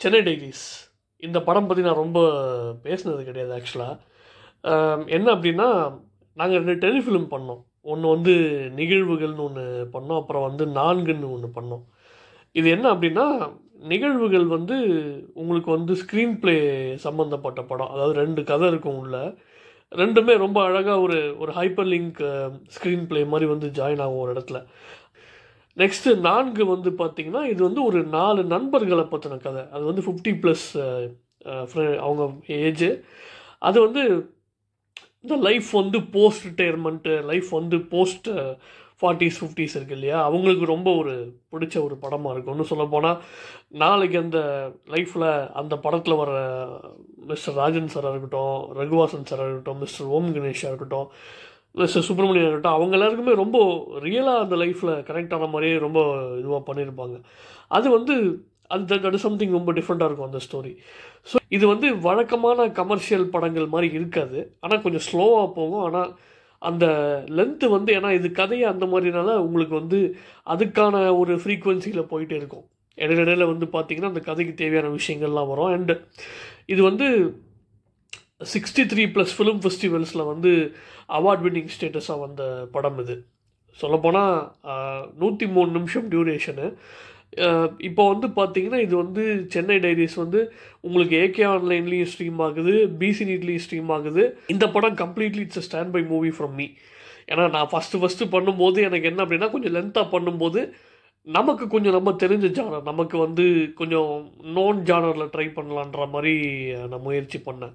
Chennai diaries. இந்த படம் பற்றி நான் ரொம்ப பேசினது கிடையாது ஆக்சுவலாக என்ன அப்படின்னா நாங்கள் ரெண்டு டெலிஃபிலிம் பண்ணோம். ஒன்று வந்து நிகழ்வுகள்னு ஒன்று பண்ணோம் அப்புறம் வந்து நான்குன்னு ஒன்று பண்ணோம். இது என்ன அப்படின்னா நிகழ்வுகள் வந்து உங்களுக்கு வந்து ஸ்க்ரீன் ப்ளே சம்மந்தப்பட்ட படம். அதாவது ரெண்டு கதை இருக்கும் உள்ள. ரெண்டுமே ரொம்ப அழகாக ஒரு ஒரு ஹைப்பர் லிங்க் ஸ்க்ரீன் ப்ளே மாதிரி வந்து ஜாயின் ஆகும் ஒரு இடத்துல. நெக்ஸ்ட்டு நான்கு வந்து பார்த்திங்கன்னா இது வந்து ஒரு நாலு நண்பர்களை பற்றின கதை. அது வந்து ஃபிஃப்டி ப்ளஸ் அவங்க ஏஜு அது வந்து இந்த லைஃப் வந்து போஸ்ட் ரிட்டையர்மெண்ட்டு லைஃப் வந்து போஸ்ட் ஃபார்ட்டிஸ் ஃபிஃப்டிஸ் இருக்கு இல்லையா? அவங்களுக்கு ரொம்ப ஒரு பிடிச்ச ஒரு படமாக இருக்கும் இன்னும் சொல்லப்போனால் நாளைக்கு அந்த லைஃப்பில் அந்த படத்தில் வர மிஸ்டர் ராஜன் சாராக இருக்கட்டும் ரகுவாசன் சாராக இருக்கட்டும் மிஸ்டர் ஓம் கணேஷாக இருக்கட்டும் மிஸ்டர் சுப்பிரமணியன் இருக்கட்டும் அவங்க எல்லாருக்குமே ரொம்ப ரியலாக அந்த லைஃப்பில் கனெக்ட் ஆன மாதிரியே ரொம்ப இதுவாக பண்ணியிருப்பாங்க அது வந்து அது தட் சம்திங் ரொம்ப டிஃப்ரெண்ட்டாக இருக்கும் அந்த ஸ்டோரி ஸோ இது வந்து வழக்கமான கமர்ஷியல் படங்கள் மாதிரி இருக்காது. ஆனால் கொஞ்சம் ஸ்லோவாக போகும். ஆனால் அந்த லென்த்து வந்து ஏன்னா இது கதையை அந்த மாதிரினால உங்களுக்கு வந்து அதுக்கான ஒரு ஃப்ரீக்குவென்சியில் போயிட்டே இருக்கும். இடையிடையில் வந்து பார்த்திங்கன்னா அந்த கதைக்கு தேவையான விஷயங்கள்லாம் வரும். அண்டு இது வந்து சிக்ஸ்டி த்ரீ ப்ளஸ் ஃபிலிம் ஃபெஸ்டிவல்ஸில் வந்து அவார்ட் வின்னிங் ஸ்டேட்டஸாக வந்த படம் இது. சொல்லப்போனால் நூற்றி மூணு நிமிஷம் டியூரேஷனு இப்போ வந்து பார்த்தீங்கன்னா இது வந்து சென்னை டைரிஸ் வந்து உங்களுக்கு ஏகே ஆன்லைன்லேயும் ஸ்ட்ரீம் ஆகுது பிசி நீட்லேயும் ஸ்ட்ரீம் ஆகுது. இந்த படம் completely it's a stand by movie from me ஏன்னா நான் ஃபஸ்ட்டு ஃபஸ்ட்டு பண்ணும்போது எனக்கு என்ன அப்படின்னா கொஞ்சம் லென்த்தாக பண்ணும்போது நமக்கு கொஞ்சம் நம்ம தெரிஞ்ச ஜானர் நமக்கு வந்து கொஞ்சம் நோன் ஜானரில் ட்ரை பண்ணலான்ற மாதிரி நான் முயற்சி பண்ணேன்.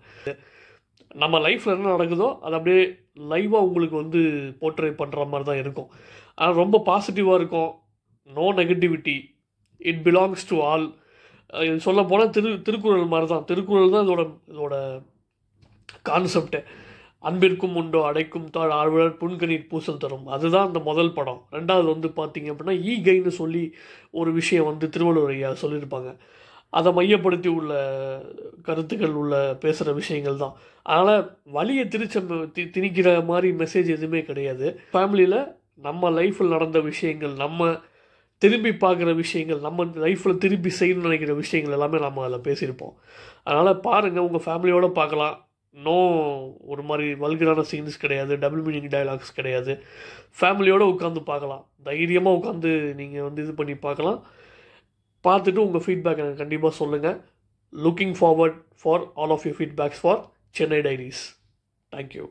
நம்ம லைஃப்பில் என்ன நடக்குதோ அது அப்படியே லைவாக உங்களுக்கு வந்து போர்ட்ரே பண்ணுற மாதிரி தான் இருக்கும். ஆனால் ரொம்ப பாசிட்டிவாக இருக்கும். No negativity it belongs to all இது சொல்ல போனால் திரு திருக்குறள் மாதிரி தான். திருக்குறள் தான் இதோட இதோட கான்செப்டே அன்பிற்கும் உண்டோ அடைக்கும் தாழ் ஆழ்வழர் புன்கணீர் பூசல் தரும். அதுதான் அந்த முதல் படம். ரெண்டாவது வந்து பார்த்திங்க அப்படின்னா ஈகைன்னு சொல்லி ஒரு விஷயம் வந்து திருவள்ளுவர் ஐயா சொல்லியிருப்பாங்க. அதை மையப்படுத்தி உள்ள கருத்துக்கள் உள்ள பேசுகிற விஷயங்கள் தான். அதனால் வழியை திரிச்ச தி திணிக்கிற மாதிரி மெசேஜ் எதுவுமே கிடையாது. ஃபேமிலியில் நம்ம லைஃப்பில் நடந்த விஷயங்கள் நம்ம திரும்பி பார்க்குற விஷயங்கள் நம்ம லைஃப்பில் திருப்பி செய்யணும்னு நினைக்கிற விஷயங்கள் எல்லாமே நம்ம அதில் பேசியிருப்போம். அதனால் பாருங்கள் உங்கள் ஃபேமிலியோடு பார்க்கலாம். நோ ஒரு மாதிரி வல்கரான சீன்ஸ் கிடையாது டபுள் மீனிங் டைலாக்ஸ் கிடையாது. ஃபேமிலியோடு உட்காந்து பார்க்கலாம். தைரியமாக உட்காந்து நீங்கள் வந்து இது பண்ணி பார்க்கலாம். பார்த்துட்டு உங்கள் ஃபீட்பேக் எனக்கு கண்டிப்பாக சொல்லுங்கள் looking forward for all of you feedbacks for Chennai diaries thank you